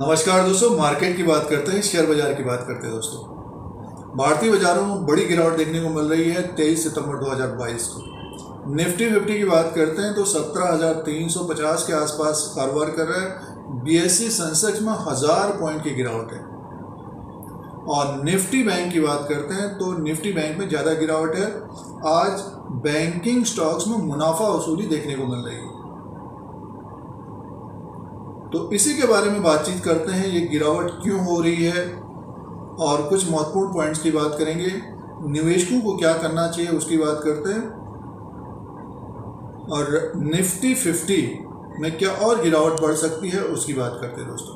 नमस्कार दोस्तों मार्केट की बात करते हैं शेयर बाज़ार की बात करते हैं दोस्तों। भारतीय बाजारों में बड़ी गिरावट देखने को मिल रही है 23 सितंबर 2022 को। निफ्टी फिफ्टी की बात करते हैं तो 17,350 के आसपास कारोबार कर रहा है। बीएससी सेंसेक्स में हज़ार पॉइंट की गिरावट है। और निफ्टी बैंक की बात करते हैं तो निफ्टी बैंक में ज़्यादा गिरावट है। आज बैंकिंग स्टॉक्स में मुनाफा वसूली देखने को मिल रही है। तो इसी के बारे में बातचीत करते हैं, ये गिरावट क्यों हो रही है? और कुछ महत्वपूर्ण पॉइंट्स की बात करेंगे। निवेशकों को क्या करना चाहिए, उसकी बात करते हैं। और निफ्टी फिफ्टी में क्या और गिरावट बढ़ सकती है, उसकी बात करते हैं दोस्तों।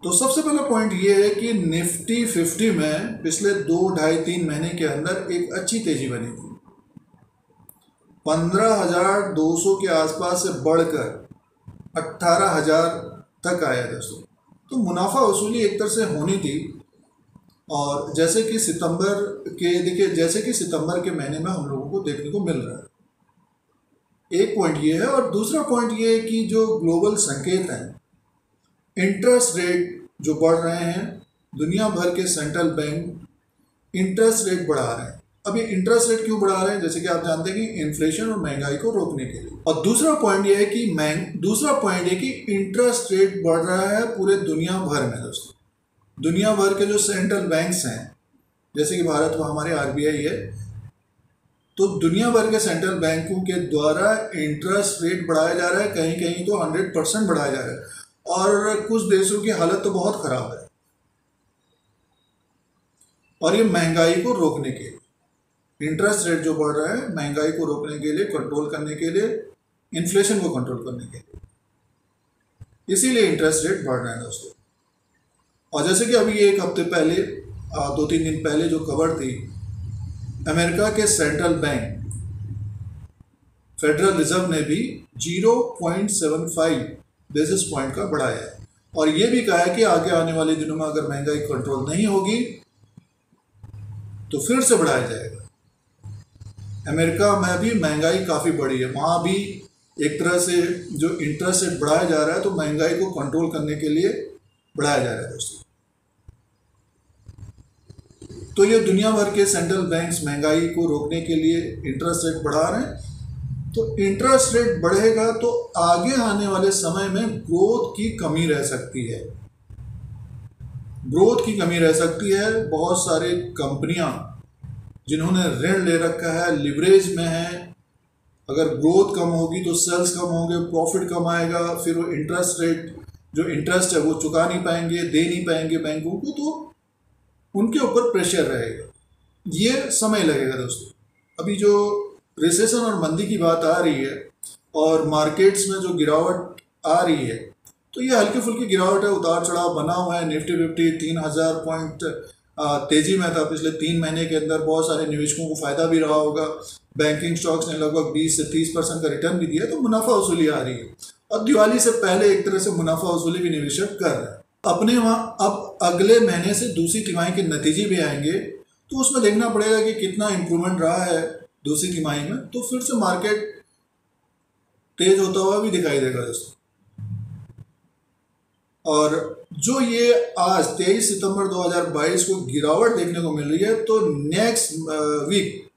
तो सबसे पहला पॉइंट ये है कि निफ्टी फिफ्टी में पिछले दो, ढाई, तीन महीने के अंदर एक अच्छी तेज़ी बनी थी। पंद्रह हज़ार दो सौ के आसपास से बढ़कर अट्ठारह हज़ार तक आया दोस्तों तो मुनाफा वसूली एक तरह से होनी थी। और जैसे कि सितंबर के, देखिए, जैसे कि सितंबर के महीने में हम लोगों को देखने को मिल रहा है। एक पॉइंट ये है और दूसरा पॉइंट ये है कि जो ग्लोबल संकेत हैं इंटरेस्ट रेट जो बढ़ रहे हैं, दुनिया भर के सेंट्रल बैंक इंटरेस्ट रेट बढ़ा रहे हैं। ये इंटरेस्ट रेट क्यों बढ़ा रहे हैं? जैसे कि आप जानते हैं कि इन्फ्लेशन और महँगाई को रोकने के लिए। और दूसरा पॉइंट ये है कि महंग, दूसरा पॉइंट ये कि इंटरेस्ट रेट बढ़ रहा है पूरे दुनिया भर में दोस्तों। दुनिया भर के जो सेंट्रल बैंक्स हैं, जैसे कि भारत में हमारे आर है तो दुनिया भर के सेंट्रल बैंकों के द्वारा इंटरेस्ट रेट बढ़ाया जा रहा है कहीं कहीं तो हंड्रेड परसेंट बढ़ाया जा रहा है। और कुछ देशों की हालत तो बहुत ख़राब है। और ये महँगाई को रोकने के लिए। इंटरेस्ट रेट जो बढ़ रहा है, महँगाई को रोकने के लिए कंट्रोल करने के लिए इन्फ्लेशन को कंट्रोल करने के लिए। इसीलिए इंटरेस्ट रेट बढ़ रहे हैं दोस्तों। और जैसे कि अभी एक हफ़्ते पहले दो तीन दिन पहले जो खबर थी, अमेरिका के सेंट्रल बैंक फेडरल रिज़र्व ने भी 0.75 बेसिस पॉइंट का बढ़ाया है। और ये भी कहा है कि आगे आने वाले दिनों में अगर महँगाई कंट्रोल नहीं होगी तो फिर से बढ़ाया जाएगा। अमेरिका में भी महँगाई काफ़ी बढ़ी है। वहाँ भी एक तरह से जो इंटरेस्ट रेट बढ़ाया जा रहा है तो महँगाई को कंट्रोल करने के लिए बढ़ाया जा रहा है दोस्तों। तो ये दुनिया भर के सेंट्रल बैंक्स महँगाई को रोकने के लिए इंटरेस्ट रेट बढ़ा रहे हैं। तो इंटरेस्ट रेट बढ़ेगा तो आगे आने वाले समय में ग्रोथ की कमी रह सकती है। ग्रोथ की कमी रह सकती है। बहुत सारे कंपनियाँ जिन्होंने ऋण ले रखा है लिवरेज में है। अगर ग्रोथ कम होगी तो सेल्स कम होंगे प्रॉफिट कम आएगा, फिर वो इंटरेस्ट रेट जो इंटरेस्ट है वो चुका नहीं पाएँगे, दे नहीं पाएँगे बैंकों को तो उनके ऊपर प्रेशर रहेगा। ये समय लगेगा दोस्तों। अभी जो रिसेशन और मंदी की बात आ रही है और मार्केट्स में जो गिरावट आ रही है तो ये हल्की फुल्की गिरावट है उतार चढ़ाव बना हुआ है निफ्टी फिफ्टी तीन हज़ार पॉइंट तेज़ी में था पिछले तीन महीने के अंदर बहुत सारे निवेशकों को फ़ायदा भी रहा होगा। बैंकिंग स्टॉक्स ने लगभग 20 से 30 परसेंट का रिटर्न भी दिया तो मुनाफा वसूली आ रही है। और दिवाली से पहले एक तरह से मुनाफा वसूली भी निवेशक कर रहे हैं। अपने वहाँ, अब अगले महीने से दूसरी तिमाही के नतीजे भी आएँगे तो उसमें देखना पड़ेगा कि कितना इम्प्रूवमेंट रहा है दूसरी तिमाही में। तो फिर से मार्केट तेज होता हुआ भी दिखाई देगा दोस्तों। और जो ये आज 23 सितंबर 2022 को गिरावट देखने को मिल रही है तो नेक्स्ट वीक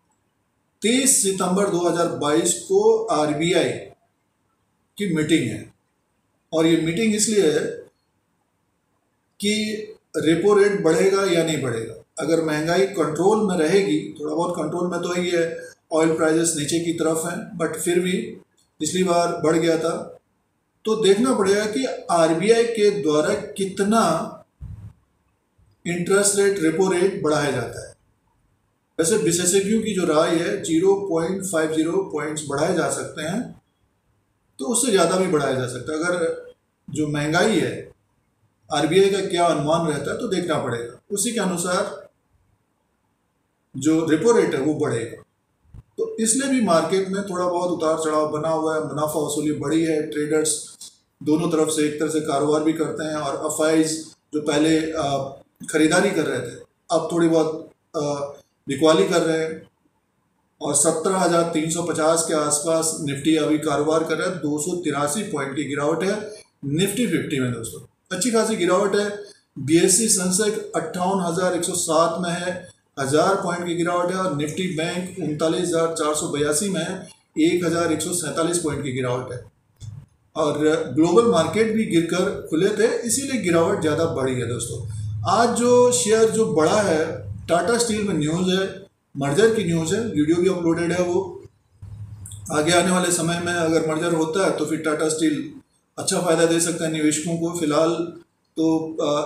30 सितंबर 2022 को आरबीआई की मीटिंग है। और ये मीटिंग इसलिए है कि रेपो रेट बढ़ेगा या नहीं बढ़ेगा? अगर महँगाई कंट्रोल में रहेगी, थोड़ा बहुत कंट्रोल में तो ही है ऑयल प्राइजेस नीचे की तरफ़ हैं बट फिर भी पिछली बार बढ़ गया था। तो देखना पड़ेगा कि आरबीआई के द्वारा कितना इंटरेस्ट रेट रेपो रेट बढ़ाया जाता है। वैसे विशेषज्ञों की जो राय है zero point five zero points बढ़ाए जा सकते हैं तो उससे ज़्यादा भी बढ़ाया जा सकता है। अगर जो महँगाई है, आरबीआई का क्या अनुमान रहता है तो देखना पड़ेगा। उसी के अनुसार जो रेपो रेट है, वो बढ़ेगा। तो इसलिए भी मार्केट में थोड़ा बहुत उतार चढ़ाव बना हुआ है, मुनाफा वसूली बढ़ी है ट्रेडर्स दोनों तरफ़ से एक तरह से कारोबार भी करते हैं और अफाइज जो पहले ख़रीदारी कर रहे थे, अब थोड़ी बहुत बिकवाली कर रहे हैं और सत्रह हज़ार तीन सौ पचास के आसपास निफ्टी अभी कारोबार कर रहा है, दो सौ तिरासी पॉइंट की गिरावट है, निफ्टी फिफ्टी में दोस्तों। अच्छी खासी गिरावट है बी एस सी सेंसेक्स अट्ठावन हज़ार एक सौ सात में है हज़ार पॉइंट की गिरावट है और निफ्टी बैंक उनतालीस हज़ार चार सौ बयासी में एक हज़ार एक सौ सैंतालीस पॉइंट की गिरावट है। और ग्लोबल मार्केट भी गिरकर खुले थे, इसीलिए गिरावट ज़्यादा बढ़ी है दोस्तों। आज जो शेयर जो बड़ा है, टाटा स्टील में न्यूज़ है, मर्जर की न्यूज़ है, वीडियो भी अपलोडेड है वो। आगे आने वाले समय में अगर मर्जर होता है तो फिर टाटा स्टील अच्छा फ़ायदा दे सकता है निवेशकों को। फ़िलहाल तो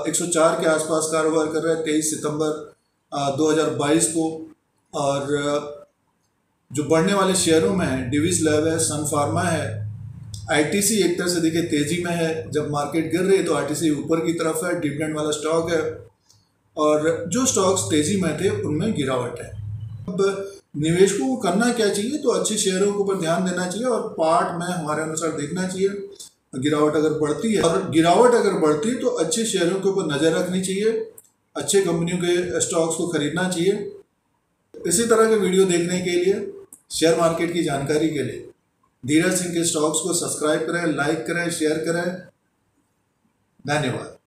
104 के आसपास कारोबार कर रहा है, तेईस सितंबर 2022 को। और जो बढ़ने वाले शेयरों में है डिविस लैब है, सन फार्मा है, आईटीसी एक तरह से देखिए तेज़ी में है। जब मार्केट गिर रही है तो आईटीसी ऊपर की तरफ़ है, डिविडेंड वाला स्टॉक है। और जो स्टॉक्स तेज़ी में थे, उनमें गिरावट है। अब निवेशकों को करना क्या चाहिए तो अच्छे शेयरों के ऊपर ध्यान देना चाहिए और पार्ट में हमारे अनुसार देखना चाहिए। गिरावट अगर बढ़ती है, और गिरावट अगर बढ़ती है तो अच्छे शेयरों के ऊपर नज़र रखनी चाहिए। अच्छे कंपनियों के स्टॉक्स को खरीदना चाहिए। इसी तरह के वीडियो देखने के लिए शेयर मार्केट की जानकारी के लिए। धीरज सिंह के स्टॉक्स को सब्सक्राइब करें लाइक करें शेयर करें। धन्यवाद।